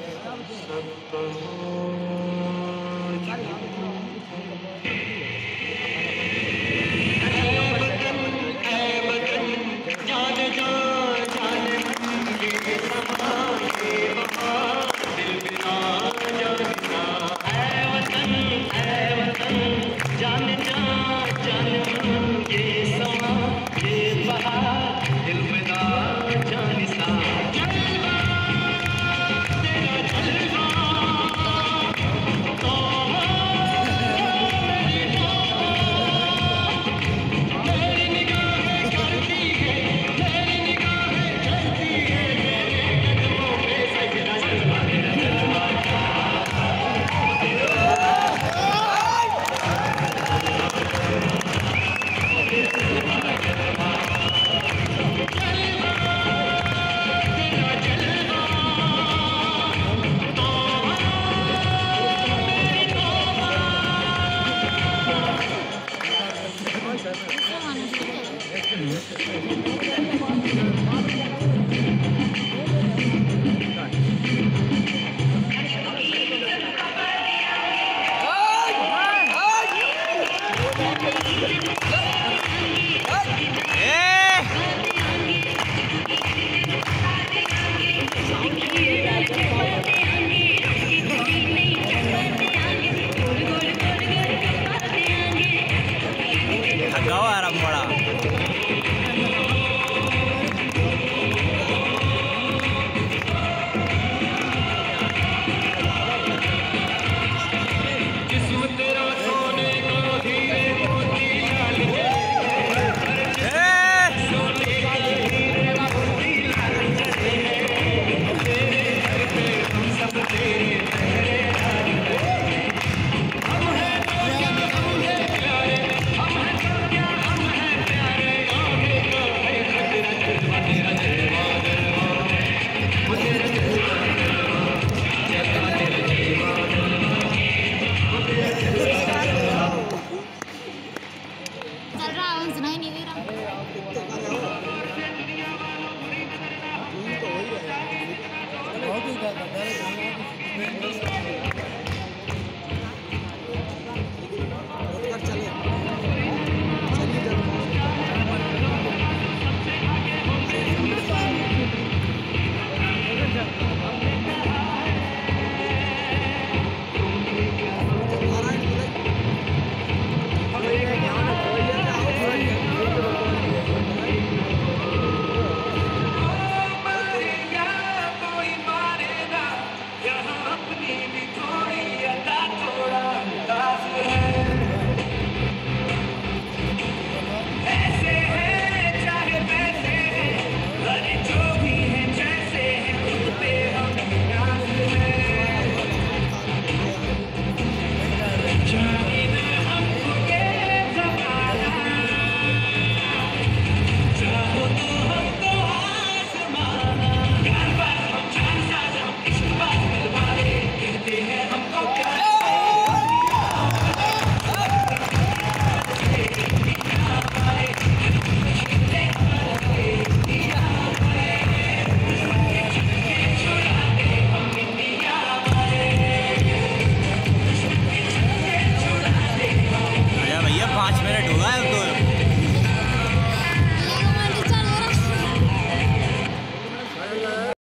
Santa 11.